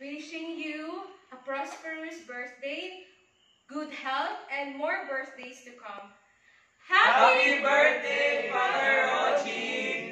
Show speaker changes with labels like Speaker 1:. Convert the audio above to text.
Speaker 1: Wishing you a prosperous birthday, good health, and more birthdays to come. Happy, Happy
Speaker 2: birthday, Father Ojin!